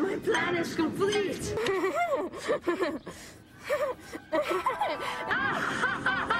My plan is complete!